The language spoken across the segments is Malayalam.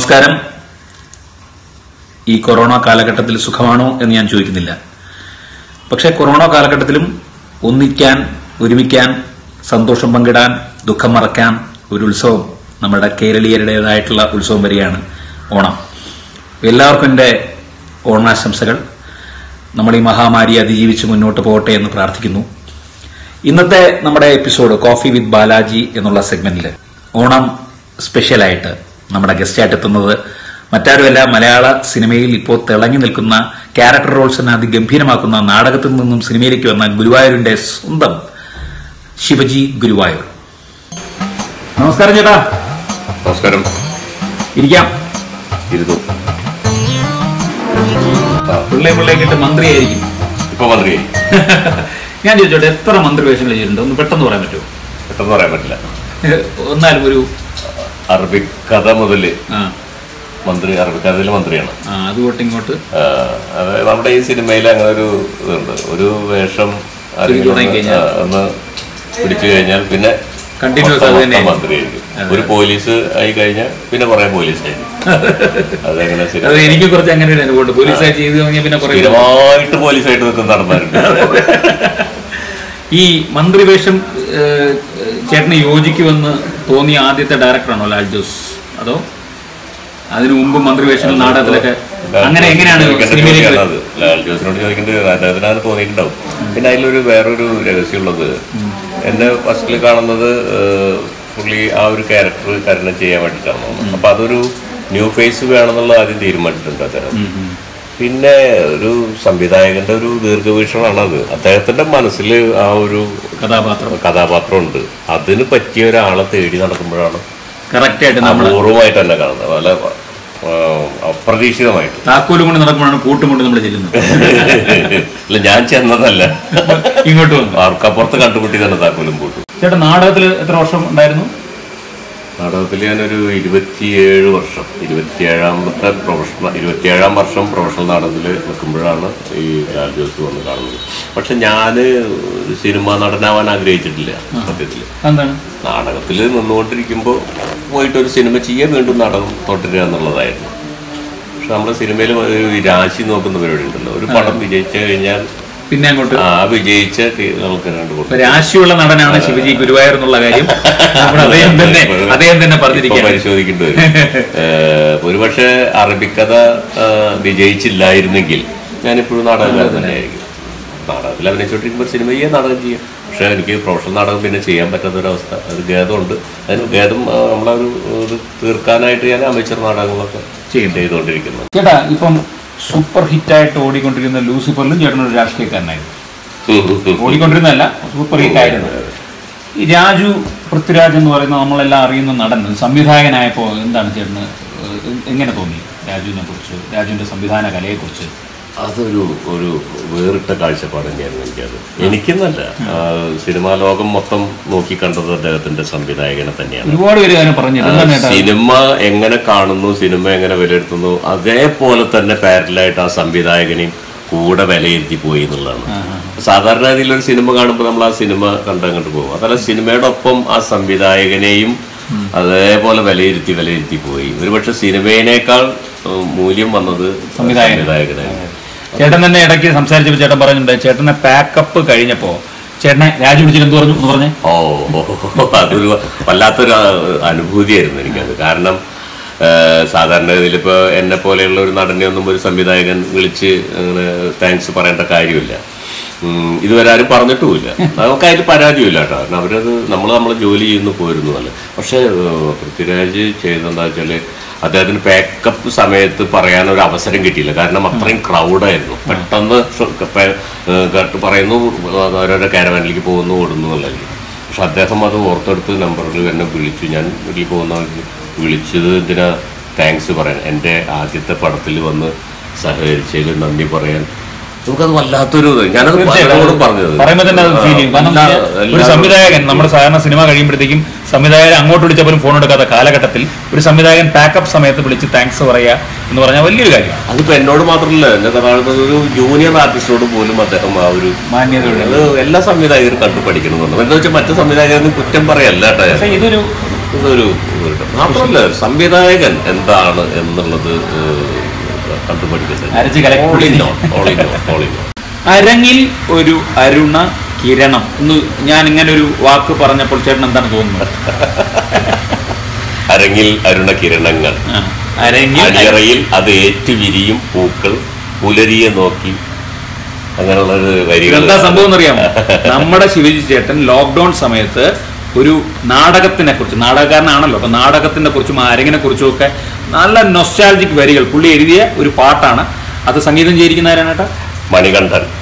നമസ്കാരം. ഈ കൊറോണ കാലഘട്ടത്തിൽ സുഖമാണോ എന്ന് ഞാൻ ചോദിക്കുന്നില്ല. പക്ഷേ കൊറോണ കാലഘട്ടത്തിലും ഒന്നിക്കാൻ ഒരുമിക്കാൻ സന്തോഷം പങ്കിടാൻ ദുഃഖം മറക്കാൻ ഒരു ഉത്സവം നമ്മുടെ കേരളീയരുടേതായിട്ടുള്ള ഉത്സവം വരികയാണ് ഓണം. എല്ലാവർക്കും എന്റെ ഓണാശംസകൾ. നമ്മൾ ഈ മഹാമാരി അതിജീവിച്ച് മുന്നോട്ട് പോകട്ടെ എന്ന് പ്രാർത്ഥിക്കുന്നു. ഇന്നത്തെ നമ്മുടെ എപ്പിസോഡ് കോഫി വിത്ത് ബാലാജി എന്നുള്ള സെഗ്മെന്റിൽ ഓണം സ്പെഷ്യലായിട്ട് നമ്മുടെ ഗസ്റ്റായിട്ട് എത്തുന്നത് മറ്റാരുമല്ല മലയാള സിനിമയിൽ ഇപ്പോൾ തിളങ്ങി നിൽക്കുന്ന ക്യാരക്ടർ റോൾസിനെ അതിഗംഭീരമാക്കുന്ന നാടകത്തിൽ നിന്നും സിനിമയിലേക്ക് വന്ന ഗുരുവായൂരിന്റെ സ്വന്തം ശിവജി ഗുരുവായൂർ. നമസ്കാരം ചേട്ടാ. നമസ്കാരം. ഇരിക്കാം. ഇരുന്നു. പിള്ളേ പിള്ളേ കേട്ട് മന്ത്രിയായിരിക്കും. ഇപ്പൊ മന്ത്രിയായി. ഞാൻ ചോദിച്ചോട്ടെ എത്ര മന്ത്രി വേഷങ്ങൾ ചെയ്തിട്ടുണ്ട് ഒന്ന് പെട്ടെന്ന് പറയാൻ പറ്റുമോ? പെട്ടെന്ന് പറയാൻ പറ്റില്ല. എന്നാലും ഒരു അറബിക് കഥ മുതൽ മന്ത്രി അറബിക് കഥയിലെ മന്ത്രിയാണ് അതുകൊണ്ട് ഇങ്ങോട്ട് ആ, നമ്മുടെ ഈ സിനിമയിൽ അങ്ങനെ ഒരു ഇതുണ്ട്. ഒരു വേഷം ഒന്ന്, പിടിച്ചു കഴിഞ്ഞാൽ പിന്നെ മന്ത്രിയായിരിക്കും. ഒരു പോലീസ് ആയി കഴിഞ്ഞാൽ പിന്നെ കുറെ പോലീസ് ആയി അതെങ്ങനെ എനിക്ക് കുറച്ച് അങ്ങനെ ഒരു അനുഭവമുണ്ട്. പോലീസായി ചെയ്ത് കഴിഞ്ഞാൽ പിന്നെ സ്ഥിരമായിട്ട് പോലീസായിട്ട് നിൽക്കുന്ന നടന്നായിരുന്നു ഈ മന്ത്രി വേഷം ഏഹ്, ചേട്ടന് യോജിക്കുമെന്ന് തോന്നിയ ആദ്യത്തെ ഡയറക്ടറാണോ ലാൽ ജോസ്? അതോ അതിനു മുമ്പ് മന്ത്രി വേഷങ്ങൾ നാടകത്തിലൊക്കെ അങ്ങനെ എങ്ങനെയാണ്. ലാൽ ജോസിനോട് ചോദിക്കേണ്ടത് തോന്നിയിട്ടുണ്ടാവും. പിന്നെ അതിലൊരു വേറൊരു രഹസ്യമുള്ളത്. എന്നെ ഫസ്റ്റിൽ കാണുന്നത് പുള്ളി ആ ഒരു ക്യാരക്ടർ കരണം ചെയ്യാൻ വേണ്ടിയിട്ടാണ്. അപ്പൊ അതൊരു ന്യൂ ഫേസ് വേണമെന്നുള്ള ആദ്യം തീരുമാനിച്ചിട്ടുണ്ട് അദ്ദേഹം. പിന്നെ ഒരു സംവിധായകന്റെ ഒരു ദീർഘവീക്ഷണമാണ് അത് അദ്ദേഹത്തിന്റെ മനസ്സിൽ ആ ഒരു കഥാപാത്രം. കഥാപാത്രം ഉണ്ട് അതിന് പറ്റിയ ഒരാളെ തേടി നടക്കുമ്പോഴാണ് കറക്റ്റായിട്ട് നമ്മൾ അപൂർവമായിട്ട് തന്നെ കാണുന്നത്. നല്ല അപ്രതീക്ഷിതമായിട്ട്. താക്കോലും കൊണ്ട് നടക്കുമ്പോഴാണ് കൂട്ടുമുണ്ട് കൊണ്ട് നമ്മൾ ചെല്ലുന്നത്. അല്ല ഞാൻ ചെന്നതല്ല. ഇങ്ങോട്ട് വന്നു. ആർക്കപ്പുറത്ത് കണ്ടുപിട്ടി തന്നെ താക്കോലും കൂട്ടും. ചേട്ടാ നാടകത്തിൽ എത്ര വർഷം ഉണ്ടായിരുന്നു? നാടകത്തിൽ ഞാനൊരു ഇരുപത്തിയേഴ് വർഷം ഇരുപത്തിയേഴാമത്തെ പ്രൊഫഷണൽ ഇരുപത്തിയേഴാം വർഷം പ്രൊഫഷണൽ നാടകത്തിൽ നിൽക്കുമ്പോഴാണ് ഈ ലാൽ ജോസ് വന്ന് കാണുന്നത്. പക്ഷെ ഞാൻ സിനിമ നടനാവാൻ ആഗ്രഹിച്ചിട്ടില്ല സത്യത്തിൽ നാടകത്തിൽ നിന്നുകൊണ്ടിരിക്കുമ്പോൾ പോയിട്ട് ഒരു സിനിമ ചെയ്യുക വീണ്ടും നാടകം തുടരുക എന്നുള്ളതായിരുന്നു. പക്ഷെ നമ്മുടെ സിനിമയിൽ രാശി നോക്കുന്ന പരിപാടി ഉണ്ടല്ലോ. ഒരു പടം വിജയിച്ചു കഴിഞ്ഞാൽ പിന്നെ അങ്ങോട്ട്? ആ വിജയിച്ച നമുക്ക് രണ്ട് രാശിയുള്ള നടനാണ് ശിവജി ഗുരുവായൂർ എന്നുള്ള കാര്യം. അദ്ദേഹം തന്നെ അദ്ദേഹം തന്നെ പറഞ്ഞിരിക്കും പരിശോധിക്കേണ്ടി വരും. ഒരുപക്ഷെ അറബിക്കഥ വിജയിച്ചില്ലായിരുന്നെങ്കിൽ ഞാനിപ്പോഴും നാടകക്കാരൻ തന്നെയായിരിക്കും നാടകത്തിൽ അഭിനയിച്ചുകൊണ്ടിരിക്കുമ്പോൾ സിനിമ ചെയ്യാൻ നാടകം ചെയ്യാം പക്ഷെ എനിക്ക് പ്രൊഫഷണൽ നാടകം പിന്നെ ചെയ്യാൻ പറ്റാത്ത ഒരവസ്ഥ അത് ഖേദമുണ്ട്. അതിന് ഖേദം നമ്മളൊരു തീർക്കാനായിട്ട് ഞാൻ അമേച്ചർ നാടകങ്ങളൊക്കെ. ചെയ്തുകൊണ്ടിരിക്കുന്നു. ചേട്ടാ ഇപ്പം സൂപ്പർ ഹിറ്റായിട്ട് ഓടിക്കൊണ്ടിരുന്ന ലൂസിഫറിലും ചേട്ടൻ ഒരു രാഷ്ട്രീയക്കാരനായിരുന്നു. ഓടിക്കൊണ്ടിരുന്നതല്ല സൂപ്പർ ഹിറ്റായിരുന്നു. ഈ രാജു പൃഥ്വിരാജ് എന്ന് പറയുന്ന നമ്മളെല്ലാം അറിയുന്ന നടൻ സംവിധായകനായപ്പോൾ എന്താണ് ചേട്ടന് എങ്ങനെ തോന്നി രാജുവിനെ കുറിച്ച് രാജുവിന്റെ സംവിധാന കലയെക്കുറിച്ച് അതൊരു ഒരു വേറിട്ട കാഴ്ചപ്പാട് തന്നെയായിരുന്നു എനിക്കത്. എനിക്കെന്നല്ല. സിനിമാ ലോകം മൊത്തം നോക്കിക്കണ്ടത് അദ്ദേഹത്തിന്റെ സംവിധായകനെ തന്നെയാണ്. ഒരുപാട് പേര് പറഞ്ഞു സിനിമ എങ്ങനെ കാണുന്നു സിനിമ എങ്ങനെ വിലയിരുത്തുന്നു അതേപോലെ തന്നെ പാരലായിട്ട് ആ സംവിധായകനെയും കൂടെ വിലയിരുത്തി പോയി എന്നുള്ളതാണ്. സാധാരണ രീതിയിൽ ഒരു സിനിമ കാണുമ്പോൾ നമ്മൾ ആ സിനിമ കണ്ടങ്ങോട്ട് പോകും. അതല്ല സിനിമയുടെ ഒപ്പം ആ സംവിധായകനെയും അതേപോലെ വിലയിരുത്തി വിലയിരുത്തി പോയി. ഒരുപക്ഷെ സിനിമയിനേക്കാൾ മൂല്യം വന്നത്. സംവിധായകനായിരുന്നു. ചേട്ടൻ തന്നെ ഇടയ്ക്ക് സംസാരിച്ചപ്പോൾ ചേട്ടൻ പറഞ്ഞിട്ടുണ്ട് ചേട്ടനെ പാക്കപ്പ് കഴിഞ്ഞപ്പോ ചേട്ടനെ രാജി വിളിച്ചിട്ട് എന്ത് പറഞ്ഞു? എന്ന് പറഞ്ഞേ. ഓ അതൊരു വല്ലാത്തൊരു അനുഭൂതിയായിരുന്നു എനിക്കത്. കാരണം സാധാരണഗതിയിൽ സാധാരണ ഇതിലിപ്പോ എന്നെ പോലെയുള്ള ഒരു നടനെ ഒന്നും ഒരു സംവിധായകൻ വിളിച്ച് അങ്ങനെ താങ്ക്സ് പറയേണ്ട കാര്യമില്ല. ഇതുവരെ ആരും പറഞ്ഞിട്ടുമില്ല. നമുക്ക് അതിൽ പരാതിയുമില്ല കേട്ടോ. കാരണം അവരത് നമ്മൾ നമ്മൾ ജോലി ചെയ്യുന്നു പോയിരുന്നു അല്ലേ? പക്ഷേ പൃഥ്വിരാജ് ചെയ്തെന്താ വെച്ചാൽ അദ്ദേഹത്തിന് പാക്കപ്പ് സമയത്ത് പറയാൻ ഒരു അവസരം കിട്ടിയില്ല. കാരണം അത്രയും ക്രൗഡായിരുന്നു പെട്ടെന്ന് കേട്ട് പറയുന്നു ഓരോരോ കാരവാനിലേക്ക് പോകുന്നു ഓടുന്നു എന്നുള്ളത് പക്ഷെ അദ്ദേഹം അത് ഓർത്തെടുത്ത് നമ്പറിൽ എന്നെ വിളിച്ചു. ഞാൻ വീട്ടിൽ പോകുന്ന വിളിച്ചത് എന്തിനാ? താങ്ക്സ് പറയാൻ. എന്റെ ആദ്യത്തെ പടത്തിൽ വന്ന് സഹകരിച്ചതിൽ നന്ദി പറയാൻ. നമുക്കത് വല്ലാത്തൊരു. ഞാനത് പലരോടും പറഞ്ഞത്. പറയുമ്പോൾ തന്നെ അത് ഫീൽ ചെയ്യും. കാരണം ഒരു സംവിധായകൻ നമ്മുടെ സാധാരണ സിനിമ കഴിയുമ്പോഴത്തേക്കും സംവിധായകൻ അങ്ങോട്ട് വിളിച്ച പോലും ഫോൺ എടുക്കാത്ത കാലഘട്ടത്തിൽ ഒരു സംവിധായകൻ പാക്കപ്പ് സമയത്ത് വിളിച്ച് താങ്ക്സ് പറയുക എന്ന് പറഞ്ഞാൽ വലിയൊരു കാര്യം. അതിപ്പോ എന്നോട് മാത്രമല്ല എന്റെ പറയുന്നത് ഒരു ജൂനിയർ ആർട്ടിസ്റ്റോട് പോലും അദ്ദേഹം ആ ഒരു മാന്യത എല്ലാ സംവിധായകരും കണ്ടു പഠിക്കണം എന്ന് എന്താ വെച്ചാൽ മറ്റു സംവിധായകരും കുറ്റം പറയല്ല കേട്ടോ ഇതൊരു ഇതൊരു മാത്രമല്ല സംവിധായകൻ എന്താണ് എന്നുള്ളത് അരങ്ങിൽ ഒരു അരുണ കിരണം. എന്ന് ഞാൻ ഇങ്ങനെ ഒരു വാക്ക് പറഞ്ഞപ്പോൾ ചേട്ടൻ എന്താണ് തോന്നുന്നത്? അരങ്ങിൽ അരുണ കിരണങ്ങൾ. അരങ്ങിൽ അത് ഏറ്റുവിരിയും പൂക്കൾ പുലരിയെ നോക്കി അങ്ങനെയുള്ള വരികൾ. എന്താ സംഭവം എന്നറിയാമോ? നമ്മുടെ ശിവജി ചേട്ടൻ ലോക്ക്ഡൌൺ സമയത്ത് ഒരു നാടകത്തിനെ കുറിച്ച് നാടകക്കാരനാണല്ലോ അപ്പൊ നാടകത്തിനെ കുറിച്ചും ആരെങ്ങനെ കുറിച്ചും ഒക്കെ നല്ല നൊസ്റ്റാൾജിക് വരികൾ. പുള്ളി എഴുതിയ ഒരു പാട്ടാണ്. അത് സംഗീതം ചെയ്തിരിക്കുന്ന ആരാണ് ഏട്ടാ?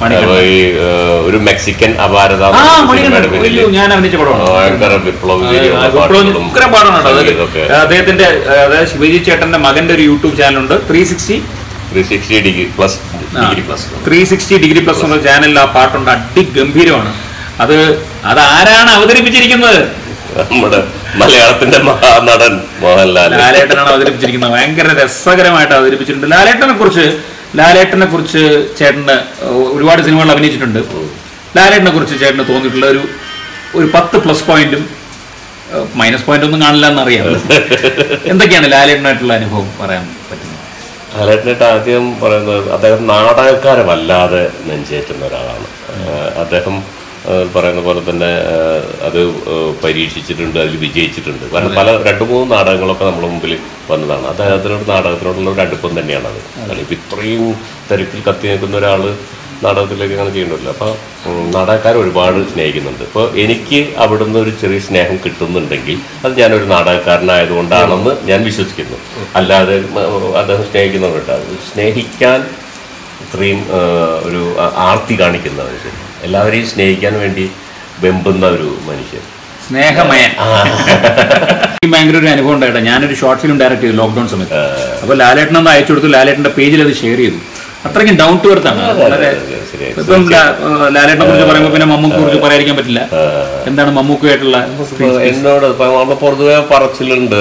മണികണ്ഠൻ. ഈ, ഒരു മെക്സിക്കൻ അപാരത ഞാൻ അഭിനയിച്ച പടമാണ് അദ്ദേഹത്തിന്റെ അതായത് ശിവജി ചേട്ടന്റെ മകന്റെ ഒരു യൂട്യൂബ് ചാനലുണ്ട്. Three sixty three sixty degree plus three sixty degree plus ചാനലിൽ ആ പാട്ടുണ്ട്. അടിഗംഭീരമാണ്. അത് അതാരാണ് അവതരിപ്പിച്ചിരിക്കുന്നത്? നമ്മുടെ മലയാളത്തിന്റെ മഹാനടൻ മോഹൻലാൽ. ലാലേട്ടനാണ് അവതരിപ്പിച്ചിരിക്കുന്നത്. ഭയങ്കര രസകരമായിട്ട് അവതരിപ്പിച്ചിട്ടുണ്ട്. ലാലേട്ടനെ കുറിച്ച് ലാലേട്ടനെ കുറിച്ച് ചേട്ടന് ഒരുപാട് സിനിമകൾ അഭിനയിച്ചിട്ടുണ്ട്. ലാലേട്ടനെ കുറിച്ച് ചേട്ടന് തോന്നിയിട്ടുള്ള ഒരു ഒരു പത്ത് പ്ലസ് പോയിന്റും മൈനസ് പോയിന്റ് ഒന്നും കാണില്ല എന്നറിയാം. എന്തൊക്കെയാണ് ലാലേട്ടനായിട്ടുള്ള അനുഭവം പറയാൻ പറ്റുന്നത്? ലാലേട്ടനായിട്ട് ആദ്യം പറയുന്നത് അദ്ദേഹം നാടകക്കാരമല്ലാതെ നെഞ്ചേറ്റുന്ന ഒരാളാണ്. അദ്ദേഹം പറയുന്ന പോലെ തന്നെ അത് പരീക്ഷിച്ചിട്ടുണ്ട് അതിൽ വിജയിച്ചിട്ടുണ്ട്. കാരണം പല രണ്ട് മൂന്ന് നാടകങ്ങളൊക്കെ നമ്മുടെ മുമ്പിൽ വന്നതാണ്. അദ്ദേഹത്തിനോട് നാടകത്തിനോടുള്ള ഒരു അടുപ്പം തന്നെയാണ് അത്. കാരണം ഇപ്പം ഇത്രയും തിരക്കിൽ കത്തി നിൽക്കുന്ന ഒരാൾ നാടകത്തിലേക്ക് അങ്ങനെ ചെയ്യണമല്ലോ അപ്പോൾ നാടകക്കാർ ഒരുപാട് സ്നേഹിക്കുന്നുണ്ട്. ഇപ്പോൾ എനിക്ക് അവിടുന്ന് ഒരു ചെറിയ സ്നേഹം കിട്ടുന്നുണ്ടെങ്കിൽ അത് ഞാനൊരു നാടകക്കാരനായതുകൊണ്ടാണെന്ന് ഞാൻ വിശ്വസിക്കുന്നു. അല്ലാതെ അദ്ദേഹം സ്നേഹിക്കുന്നവരുണ്ട്. അത് സ്നേഹിക്കാൻ ഇത്രയും ഒരു ആർത്തി കാണിക്കുന്നവർ മനുഷ്യൻ എല്ലാവരെയും സ്നേഹിക്കാൻ വേണ്ടി വെമ്പുന്ന ഒരു മനുഷ്യൻ. സ്നേഹമയൻ എനിക്ക് ഭയങ്കര ഒരു അനുഭവം ഉണ്ടായിട്ട്. ഞാനൊരു ഷോർട്ട് ഫിലിം ഡയറക്ട് ചെയ്തു ലോക്ക്ഡൌൺ സമയത്ത്. അപ്പൊ ലാലേട്ടൻ ഒന്ന് അയച്ചു കൊടുത്തു. ലാലേട്ടന്റെ പേജിൽ അത് ഷെയർ ചെയ്തു. അത്രയ്ക്കും ഡൗൺ ടു എർത്ത് ആണ്. വളരെ ഇപ്പം ലാലേട്ടനെ കുറിച്ച് പറയുമ്പോൾ പിന്നെ മമ്മൂക്ക് കുറിച്ച് പറയാതിരിക്കാൻ പറ്റില്ല. എന്താണ് മമ്മൂക്കുമായിട്ടുള്ള എന്നോട് നമ്മൾ പൊതുവെ പറച്ചിലുണ്ട്.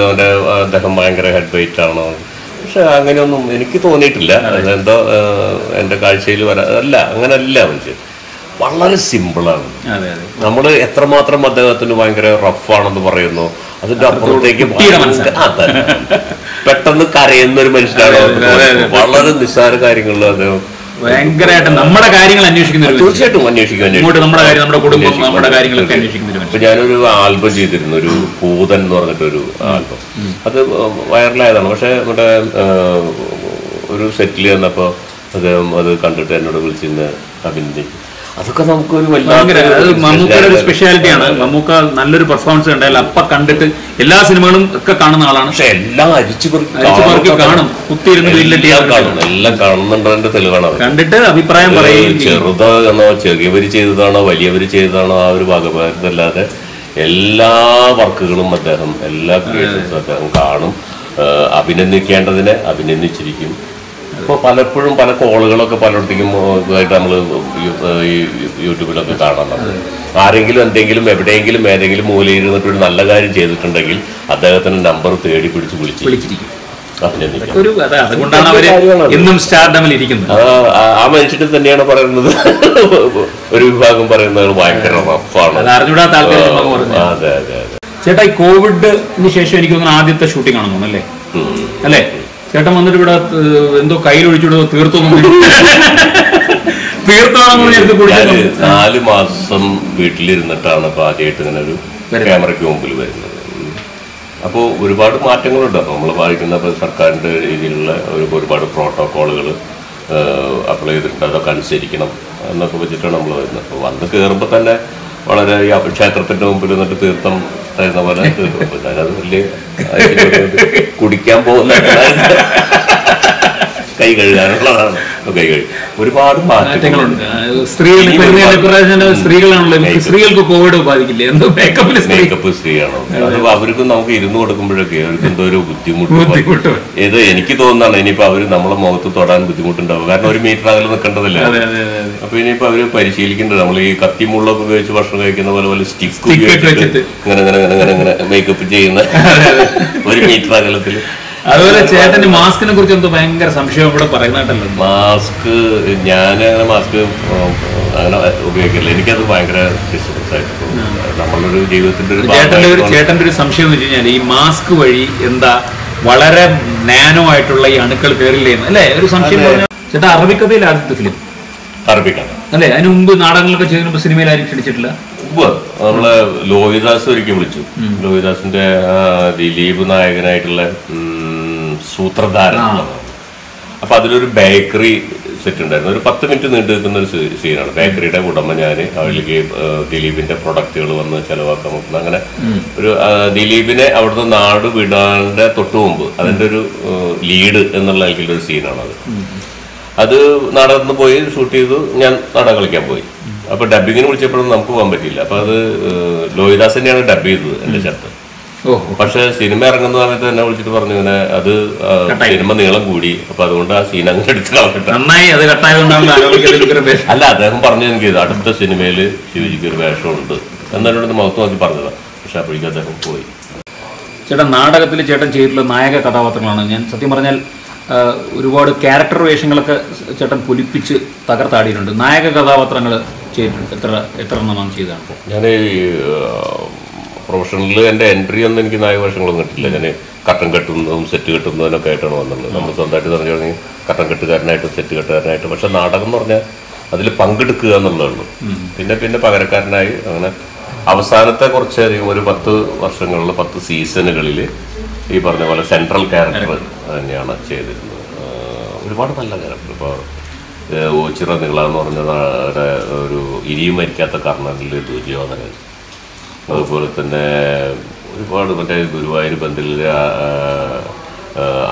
അദ്ദേഹം ഭയങ്കര ഹെഡ് വെയിറ്റ് ആണോ? പക്ഷെ അങ്ങനെയൊന്നും എനിക്ക് തോന്നിയിട്ടില്ല. അതെന്തോ എന്റെ എന്റെ കാഴ്ചയിൽ വരാ അല്ല അങ്ങനല്ല മനുഷ്യൻ. വളരെ സിമ്പിളാണ്. നമ്മൾ എത്രമാത്രം അദ്ദേഹത്തിന് ഭയങ്കര റഫാണെന്ന് പറയുന്നു അതിന്റെ അപ്പുറത്തേക്ക്. പെട്ടെന്ന് കരയുന്ന ഒരു മനുഷ്യനാണ്. വളരെ നിസ്സാര കാര്യങ്ങളിൽ അദ്ദേഹം ഭയങ്കരമായിട്ട് നമ്മുടെ കാര്യങ്ങൾ അന്വേഷിക്കുന്ന ഒരു. തീർച്ചയായിട്ടും അന്വേഷിക്കും നമ്മുടെ കാര്യം നമ്മുടെ കുടുംബം. നമ്മുടെ കാര്യങ്ങളൊക്കെ അന്വേഷിക്കുന്ന ഒരു ഇപ്പൊ ഞാനൊരു ആൽബം ചെയ്തിരുന്നു ഒരു പൂതൻ എന്ന് പറഞ്ഞിട്ടൊരു ആൽബം. അത് വൈറലായതാണ്. പക്ഷെ നമ്മുടെ ഒരു സെറ്റിൽ വന്നപ്പോൾ അദ്ദേഹം അത് കണ്ടിട്ട് എന്നോട് വിളിച്ചിരുന്ന അഭിനന്ദിച്ചു. അതൊക്കെ നമുക്ക് ഒരു മമ്മൂക്കയുടെ ഒരു സ്പെഷ്യാലിറ്റിയാണ് മമ്മൂക്ക നല്ലൊരു പെർഫോമൻസ് ഉണ്ടായാലും അപ്പ കണ്ടിട്ട് എല്ലാ സിനിമകളും ഒക്കെ കാണുന്ന ആളാണ്. പക്ഷെ എല്ലാം അരിച്ചു അരിച്ചു കാണും. കുത്തിയിരുന്ന് വീട്ടിലിട്ട് എല്ലാം കാണുന്നുണ്ടതിന്റെ തെളിവാണ്. കണ്ടിട്ട് അഭിപ്രായം പറയും. ചെറുതാണോ ചെറിയവര് ചെയ്തതാണോ വലിയവര് ചെയ്തതാണോ ആ ഒരു ഭാഗമായിരുന്നല്ലാതെ എല്ലാ വർക്കുകളും അദ്ദേഹം എല്ലാ ക്രിയേഷൻസും അദ്ദേഹം കാണും. അഭിനന്ദിക്കേണ്ടതിനെ അഭിനന്ദിച്ചിരിക്കും. ഇപ്പോൾ പലപ്പോഴും പല കോളുകളൊക്കെ പലയിടത്തേക്കും ഇതായിട്ട് നമ്മൾ യൂട്യൂബിലൊക്കെ കാണാറുണ്ട്. ആരെങ്കിലും എന്തെങ്കിലും എവിടെയെങ്കിലും ഏതെങ്കിലും മൂലയിൽ നിന്നിട്ട് ഒരു നല്ല കാര്യം ചെയ്തിട്ടുണ്ടെങ്കിൽ അദ്ദേഹത്തിന്റെ നമ്പർ തേടി പിടിച്ച് വിളിച്ച് വിളിച്ചിരിക്കും. ഒരു അതെ അതുകൊണ്ടാണ് അവർ ഇന്നും സ്റ്റാർഡമിൽ ഇരിക്കുന്നത്. ആ മനുഷ്യന് തന്നെയാണ് പറയുന്നത്. ഒരു വിഭാഗം പറയുന്നത് ഭയങ്കര അത് അതെ അതെ അതെ. ചേട്ടാ ഈ കോവിഡിന് ശേഷം എനിക്ക് തോന്നുന്നു ആദ്യത്തെ ഷൂട്ടിംഗ് ആണെന്ന് തോന്നുന്നു അല്ലേ? അല്ലേ? ചേട്ടൻ വന്നിട്ട് ഇവിടെ എന്തോ കയ്യിലൊഴിച്ചിടോ തീർത്തു തീർത്തോണെന്ന് നാല് മാസം വീട്ടിലിരുന്നിട്ടാണ് ഇപ്പൊ ആദ്യമായിട്ട് ഇങ്ങനെ ഒരു ക്യാമറയ്ക്ക് മുമ്പിൽ വരുന്നത്. അപ്പോൾ ഒരുപാട് മാറ്റങ്ങളുണ്ട്. നമ്മൾ വായിക്കുന്ന ഇപ്പോൾ സർക്കാരിന്റെ രീതിയിലുള്ള ഒരുപാട് പ്രോട്ടോക്കോളുകൾ അപ്ലൈ ചെയ്തിട്ടുണ്ട്. അതൊക്കെ അനുസരിക്കണം എന്നൊക്കെ വെച്ചിട്ടാണ് നമ്മൾ വരുന്നത്. അപ്പോൾ വന്ന് കയറുമ്പോൾ തന്നെ വളരെ ക്ഷേത്രത്തിന്റെ മുമ്പിൽ നിന്നിട്ട് തീർത്ഥം തരുന്ന പോലെ. ഞാനത് വലിയ കുടിക്കാൻ പോകുന്ന കൈ കഴുകാനുള്ളതാണ്. കൈ കഴുകി. ഒരുപാട് മാറ്റങ്ങളുണ്ട്. സ്ത്രീകൾ സ്ത്രീകളാണല്ലോ. സ്ത്രീകൾക്ക് കോവിഡ് ബാധിക്കില്ല? എന്തോ മേക്കപ്പിന് സ്ത്രീ മേക്കപ്പ് സ്ത്രീയാണോ അത്. അവർക്ക് നമുക്ക് ഇരുന്ന് കൊടുക്കുമ്പോഴൊക്കെ അവർക്ക് എന്തോ ഒരു ബുദ്ധിമുട്ട് ഇത് എനിക്ക് തോന്നുന്നതാണ് ഇനിയിപ്പോ അവർ നമ്മളെ മുഖത്ത് തൊടാൻ ബുദ്ധിമുട്ടുണ്ടാവും. കാരണം ഒരു മീറ്റർ അകലെ നിൽക്കേണ്ടതല്ല? അപ്പൊ ഇനിയിപ്പോ അവർ പരിശീലിക്കേണ്ടത് നമ്മൾ ഈ കത്തി മുള്ള ഉപയോഗിച്ച് ഭക്ഷണം കഴിക്കുന്ന പോലെ പോലെ സ്റ്റിക്ക് ഉപയോഗിച്ചിട്ട് ഇങ്ങനെ ഇങ്ങനെ ഇങ്ങനെ ഇങ്ങനെ ഇങ്ങനെ മേക്കപ്പ് ചെയ്യുന്ന ഒരു മീറ്റർ അകലത്തിൽ അതുപോലെ ചേട്ടന് മാസ്കിനെ കുറിച്ച് എന്തോ ഭയങ്കര സംശയം ഇവിടെ പറയുന്നതായിട്ടല്ലോ? മാസ്ക് ഞാൻ അങ്ങനെ മാസ്ക് അങ്ങനെ ഉപയോഗിക്കില്ല എനിക്കത് ഭയങ്കര ഡിസ്റ്റർബൻസ് ആയിട്ട്. നമ്മളൊരു ജീവിതത്തിന്റെ ഒരു ചേട്ടന്റെ ഒരു ചേട്ടന്റെ ഒരു സംശയം എന്ന് വെച്ച് കഴിഞ്ഞാൽ ഈ മാസ്ക് വഴി എന്താ വളരെ നാനോ ആയിട്ടുള്ള ഈ അണുക്കൾ കയറില്ലേ അല്ലേ? ഒരു സംശയം ചേട്ടാ അറബിക്കഥയിൽ ആദ്യത്തെ ഫിലിം? അറബിക്കഥ. അല്ലേ? അതിന് മുമ്പ് നാടകങ്ങളൊക്കെ ചെയ്തപ്പോൾ സിനിമയിൽ ആരും ക്ഷണിച്ചിട്ടില്ല നമ്മൾ നമ്മളെ ലോഹിദാസ് ഒരിക്കൽ വിളിച്ചു. ലോഹിദാസിന്റെ ദിലീപ് നായകനായിട്ടുള്ള സൂത്രധാരൻ. അപ്പൊ അതിലൊരു ബേക്കറി സെറ്റ് ഉണ്ടായിരുന്നു ഒരു പത്ത് മിനിറ്റ് നീണ്ടു നിൽക്കുന്ന ഒരു സീനാണ്. ബേക്കറിയുടെ ഉടമ ഞാൻ അവരിലേക്ക് ദിലീപിന്റെ പ്രൊഡക്റ്റുകൾ വന്ന് ചെലവാക്കാൻ നോക്കുന്നത് അങ്ങനെ ഒരു ദിലീപിനെ അവിടുന്ന് നാട് വിടാണ്ട് തൊട്ട് മുമ്പ് അതിന്റെ ഒരു ലീഡ് എന്നുള്ള നിലയ്ക്കുള്ള ഒരു സീനാണ് അത്. അത് നാടകത്തിന് പോയി ഷൂട്ട് ചെയ്തു ഞാൻ നാടകം കളിക്കാൻ പോയി. അപ്പൊ ഡബിങ്ങിന് വിളിച്ചപ്പോഴും നമുക്ക് പോകാൻ പറ്റിയില്ല. അപ്പൊ അത് ലോഹിദാസ് തന്നെയാണ് ഡബ് ചെയ്തത് എന്റെ ശബ്ദം പക്ഷെ സിനിമ ഇറങ്ങുന്ന സമയത്ത് എന്നെ വിളിച്ചിട്ട് പറഞ്ഞു ഇങ്ങനെ അത് സിനിമ നീളം കൂടി. അപ്പൊ അതുകൊണ്ട് ആ സീൻ അങ്ങനെ എടുത്ത് കളഞ്ഞിട്ട് അല്ല അദ്ദേഹം പറഞ്ഞു എനിക്ക് അടുത്ത സിനിമയിൽ ശിവജിക്ക് ഒരു വേഷമുണ്ട്. എന്നോട് മുഖത്ത് നോക്കി പറഞ്ഞതാ. പക്ഷെ അപ്പോഴേക്കും അദ്ദേഹം പോയി. ചേട്ടൻ നാടകത്തിൽ ചേട്ടൻ ചെയ്തിട്ടുള്ള നായക കഥാപാത്രങ്ങളാണ്. ഞാൻ സത്യം പറഞ്ഞാൽ ഒരുപാട് ക്യാരക്ടർ വേഷങ്ങളൊക്കെ ചേട്ടൻ പൊലിപ്പിച്ച് തകർത്താടിയിട്ടുണ്ട്. നായക കഥാപാത്രങ്ങൾ ചെയ്തിട്ടുണ്ട്. എത്ര എത്ര എണ്ണമാണ് ചെയ്തതാണ് ഞാൻ പ്രൊഫഷണലിൽ എന്റെ എൻട്രി ഒന്നും എനിക്ക് നായകവേഷങ്ങളൊന്നും കിട്ടില്ല ഞാൻ കട്ടൻ കെട്ടുന്നതും സെറ്റ് കെട്ടുന്നതിനൊക്കെ ആയിട്ടാണ് വന്നുള്ളത് നമ്മൾ സ്വന്തമായിട്ട് പറഞ്ഞു തുടങ്ങി കട്ടൻ കെട്ടുകാരനായിട്ടും സെറ്റ് കെട്ടുകാരനായിട്ടും. പക്ഷെ നാടകം എന്ന് പറഞ്ഞാൽ അതിൽ പങ്കെടുക്കുക എന്നുള്ളതുള്ളൂ പിന്നെ പിന്നെ പകരക്കാരനായി അങ്ങനെ അവസാനത്തെ കുറച്ചധികം ഒരു പത്ത് വർഷങ്ങളിൽ പത്ത് സീസണുകളിൽ ഈ പറഞ്ഞ പോലെ സെൻട്രൽ ക്യാരക്ടർ തന്നെയാണ് ചെയ്തിരുന്നത്. ഒരുപാട് നല്ല ക്യാരക്ടർ. ഇപ്പോൾ ഓച്ചിറ നിള എന്ന് പറഞ്ഞ ഒരു ഇരിയും മരിക്കാത്ത കർണനിൽ ദുര്യോധനൻ അതുപോലെ തന്നെ ഒരുപാട് മറ്റേ ഗുരുവായൂർ ബന്ധിൽ